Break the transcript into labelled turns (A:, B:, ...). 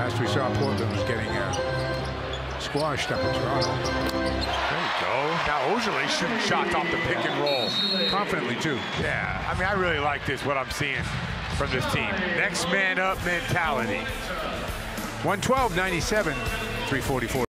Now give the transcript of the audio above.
A: Last we saw, Portland was getting uh, squashed up in Toronto.
B: There you go. Now Ojeleye shooting shots off the pick and roll.
A: Confidently, too.
B: Yeah, I mean, I really like this, what I'm seeing from this team. Next man up mentality.
A: 112, 97, 344.